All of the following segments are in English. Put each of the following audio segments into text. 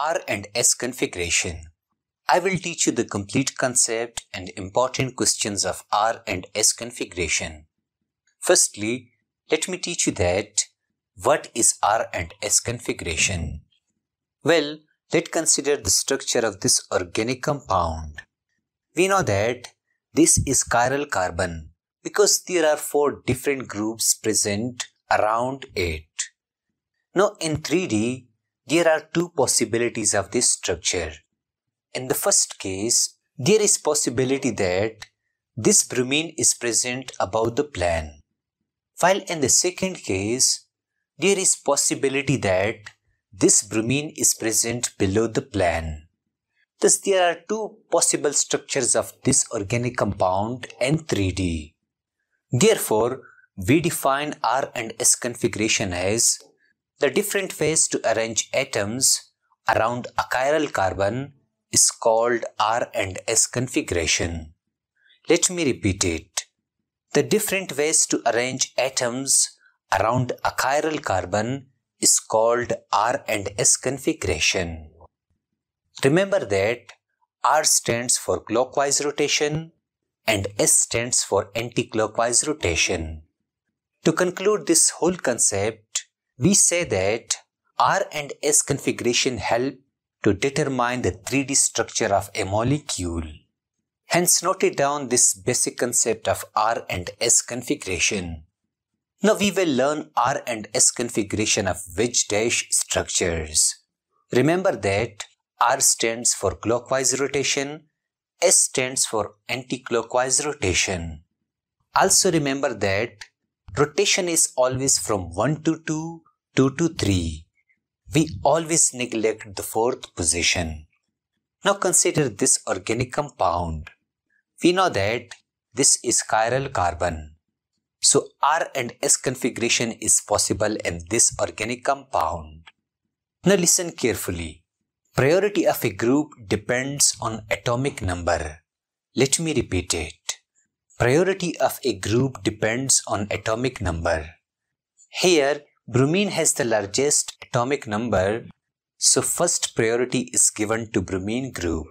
R and S configuration. I will teach you the complete concept and important questions of R and S configuration. Firstly, let me teach you that what is R and S configuration? Well, let's consider the structure of this organic compound. We know that this is chiral carbon because there are four different groups present around it. Now in 3D, there are two possibilities of this structure. In the first case, there is possibility that this bromine is present above the plane. While in the second case, there is possibility that this bromine is present below the plane. Thus, there are two possible structures of this organic compound in 3D. Therefore, we define R and S configuration as the different ways to arrange atoms around a chiral carbon is called R and S configuration. Let me repeat it. The different ways to arrange atoms around a chiral carbon is called R and S configuration. Remember that R stands for clockwise rotation and S stands for anti-clockwise rotation. To conclude this whole concept, we say that R and S configuration help to determine the 3D structure of a molecule. Hence noted down this basic concept of R and S configuration. Now we will learn R and S configuration of wedge dash structures. Remember that R stands for clockwise rotation, S stands for anti-clockwise rotation. Also remember that rotation is always from 1 to 2, 2 to 3. We always neglect the fourth position. Now consider this organic compound. We know that this is chiral carbon. So R and S configuration is possible in this organic compound. Now listen carefully. Priority of a group depends on atomic number. Let me repeat it. Priority of a group depends on atomic number. Here, bromine has the largest atomic number, so first priority is given to bromine group.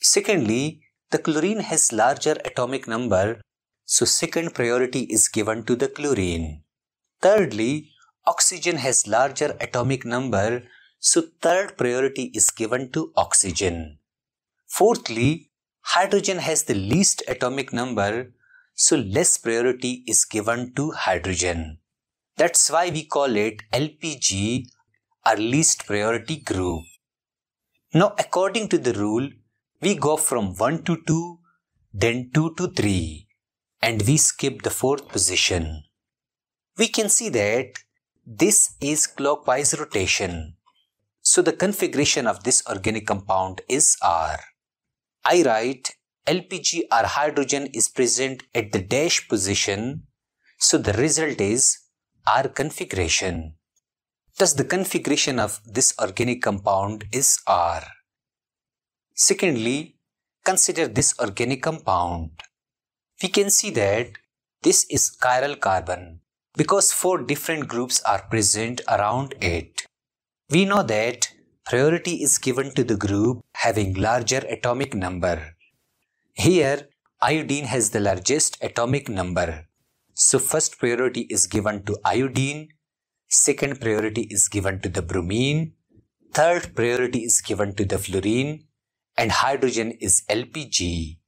Secondly, the chlorine has larger atomic number, so second priority is given to the chlorine. Thirdly, oxygen has larger atomic number, so third priority is given to oxygen. Fourthly, hydrogen has the least atomic number, so less priority is given to hydrogen. That's why we call it LPG or least priority group. Now according to the rule, we go from 1 to 2, then 2 to 3 and we skip the fourth position. We can see that this is clockwise rotation. So the configuration of this organic compound is R. I write LPG or hydrogen is present at the dash position. So the result is R configuration. Thus the configuration of this organic compound is R. Secondly, consider this organic compound. We can see that this is chiral carbon because four different groups are present around it. We know that priority is given to the group having larger atomic number. Here, iodine has the largest atomic number. So first priority is given to iodine, second priority is given to the bromine, third priority is given to the fluorine, and hydrogen is LPG.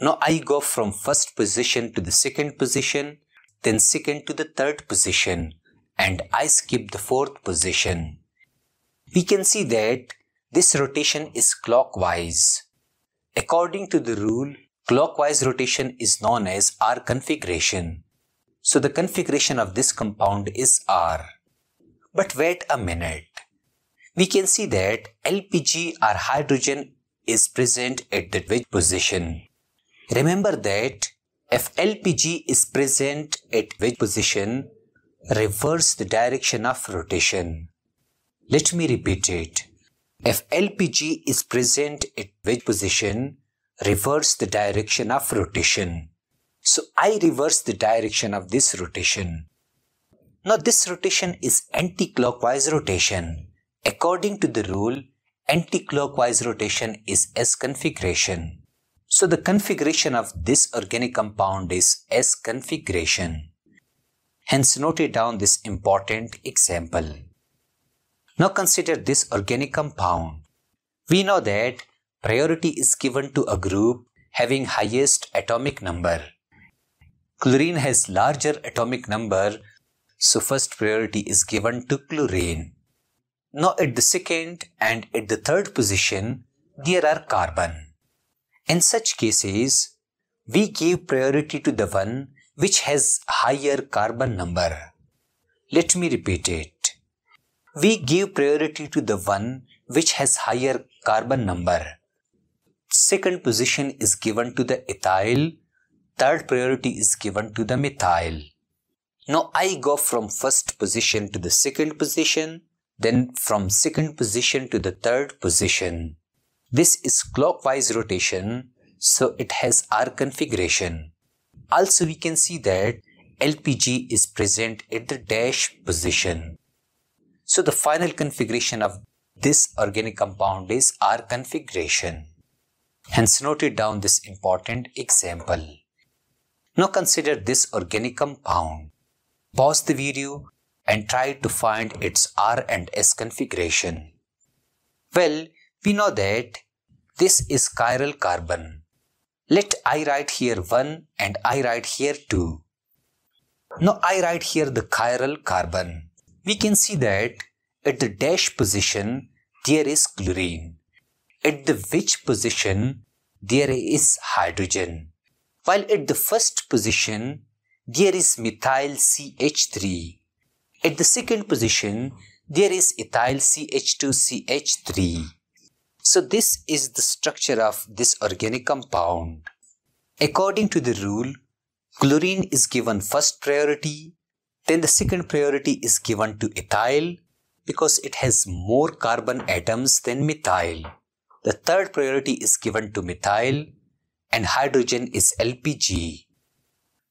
Now I go from first position to the second position, then second to the third position, and I skip the fourth position we can see that this rotation is clockwise. According to the rule, clockwise rotation is known as R configuration. So the configuration of this compound is R. But wait a minute. We can see that LPG or hydrogen is present at the wedge position. Remember that if LPG is present at wedge position, reverse the direction of rotation. Let me repeat it. If LPG is present at wedge position, reverse the direction of rotation. So I reverse the direction of this rotation. Now this rotation is anti-clockwise rotation. According to the rule, anti-clockwise rotation is S configuration. So the configuration of this organic compound is S configuration. Hence noted down this important example. Now consider this organic compound. We know that priority is given to a group having highest atomic number. Chlorine has larger atomic number, so first priority is given to chlorine. Now at the second and at the third position, there are carbon. In such cases, we give priority to the one which has higher carbon number. Let me repeat it. We give priority to the one which has higher carbon number. Second position is given to the ethyl. Third priority is given to the methyl. Now I go from first position to the second position, then from second position to the third position. This is clockwise rotation, so it has R configuration. Also we can see that LPG is present at the dash position. So the final configuration of this organic compound is R configuration. Hence noted down this important example. Now consider this organic compound. Pause the video and try to find its R and S configuration. Well, we know that this is chiral carbon. Let I write here 1 and I write here 2. Now I write here the chiral carbon. We can see that at the dash position there is chlorine at the wedge position there is hydrogen. While at the first position, there is methyl CH3. At the second position, there is ethyl CH2CH3. So this is the structure of this organic compound. According to the rule, chlorine is given first priority, then the second priority is given to ethyl because it has more carbon atoms than methyl. The third priority is given to methyl and hydrogen is LPG.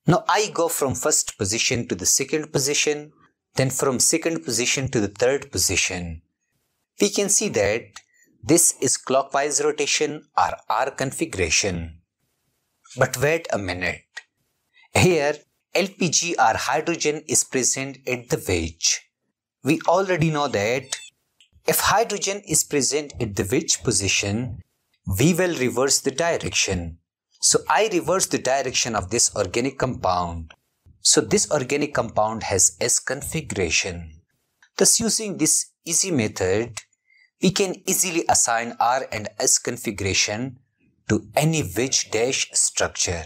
Now I go from first position to the second position, then from second position to the third position. We can see that this is clockwise rotation or R configuration. But wait a minute. Here LPG or hydrogen is present at the wedge. We already know that if hydrogen is present at the wedge position, we will reverse the direction. So I reverse the direction of this organic compound. So this organic compound has S configuration. Thus using this easy method, we can easily assign R and S configuration to any wedge dash structure.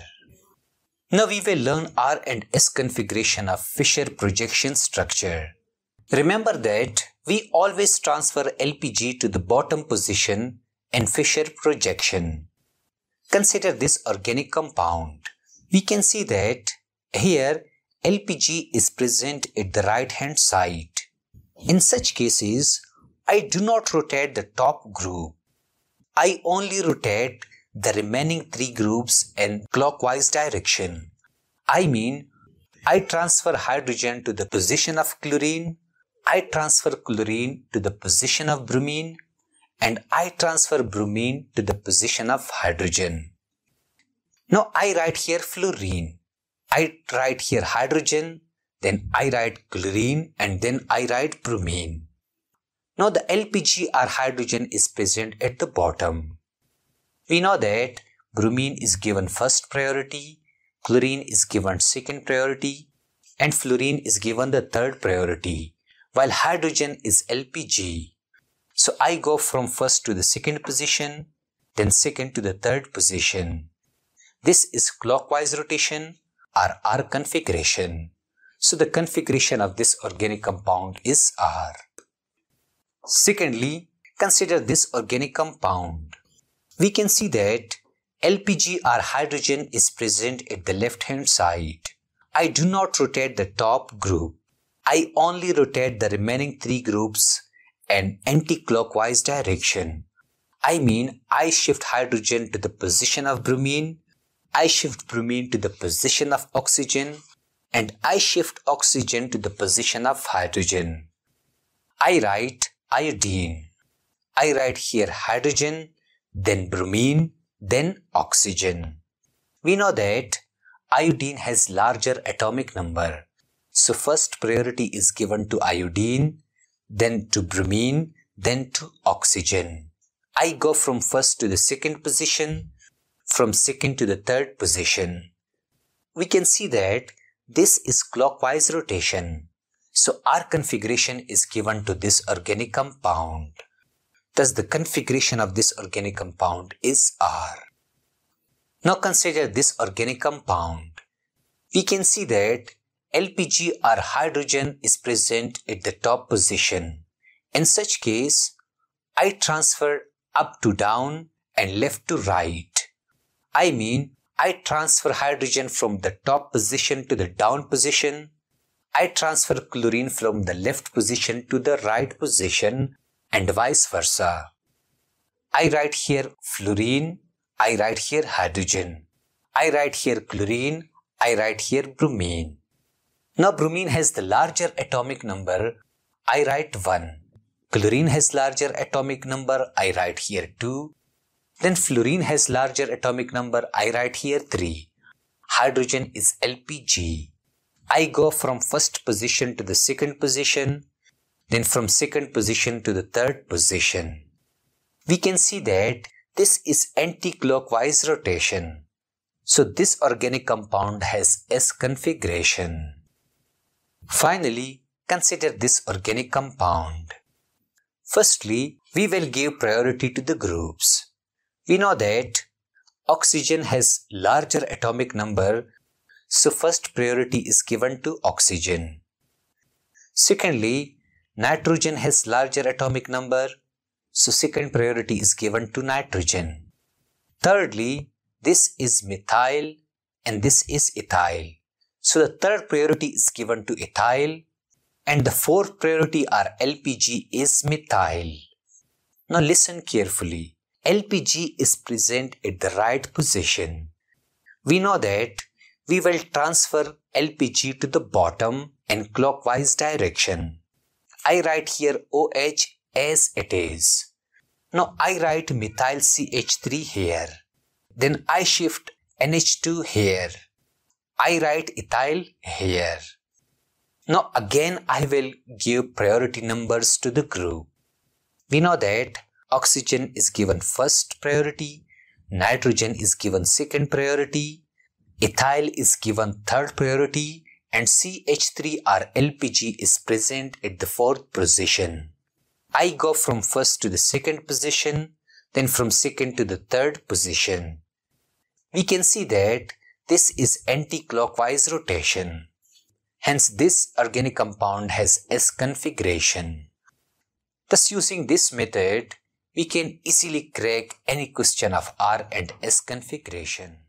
Now we will learn R and S configuration of Fischer projection structure. Remember that we always transfer LPG to the bottom position in Fischer projection. Consider this organic compound. We can see that here LPG is present at the right hand side. In such cases, I do not rotate the top group. I only rotate the remaining three groups in clockwise direction. I mean, I transfer hydrogen to the position of chlorine I transfer chlorine to the position of bromine and I transfer bromine to the position of hydrogen. Now I write here fluorine. I write here hydrogen, then I write chlorine and then I write bromine. Now the LPG or hydrogen is present at the bottom. We know that bromine is given first priority, chlorine is given second priority and fluorine is given the third priority while hydrogen is LPG. So I go from first to the second position, then second to the third position. This is clockwise rotation or R configuration. So the configuration of this organic compound is R. Secondly, consider this organic compound. We can see that LPG or hydrogen is present at the left hand side. I do not rotate the top group. I only rotate the remaining three groups in anti-clockwise direction. I mean, I shift hydrogen to the position of bromine, I shift bromine to the position of oxygen, and I shift oxygen to the position of hydrogen. I write iodine. I write here hydrogen, then bromine, then oxygen. We know that iodine has larger atomic number. So first priority is given to iodine, then to bromine, then to oxygen. I go from first to the second position, from second to the third position. We can see that this is clockwise rotation. So R configuration is given to this organic compound. Thus the configuration of this organic compound is R. Now consider this organic compound. We can see that LPG or hydrogen is present at the top position. In such case, I transfer up to down and left to right. I mean, I transfer hydrogen from the top position to the down position. I transfer chlorine from the left position to the right position and vice versa. I write here fluorine, I write here hydrogen. I write here chlorine, I write here bromine. Now bromine has the larger atomic number, I write 1. Chlorine has larger atomic number, I write here 2. Then fluorine has larger atomic number, I write here 3. Hydrogen is LPG. I go from first position to the second position, then from second position to the third position. We can see that this is anti-clockwise rotation. So this organic compound has S configuration. Finally, consider this organic compound. Firstly, we will give priority to the groups. We know that oxygen has larger atomic number, so first priority is given to oxygen. Secondly, nitrogen has larger atomic number, so second priority is given to nitrogen. Thirdly, this is methyl and this is ethyl. So the third priority is given to ethyl and the fourth priority are LPG is methyl. Now listen carefully. LPG is present at the right position. We know that we will transfer LPG to the bottom in clockwise direction. I write here OH as it is. Now I write methyl CH3 here. Then I shift NH2 here. I write ethyl here. Now again I will give priority numbers to the group. We know that oxygen is given first priority, nitrogen is given second priority, ethyl is given third priority and CH3 or LPG is present at the fourth position. I go from first to the second position, then from second to the third position. We can see that this is anti-clockwise rotation. Hence this organic compound has S configuration. Thus using this method, we can easily crack any question of R and S configuration.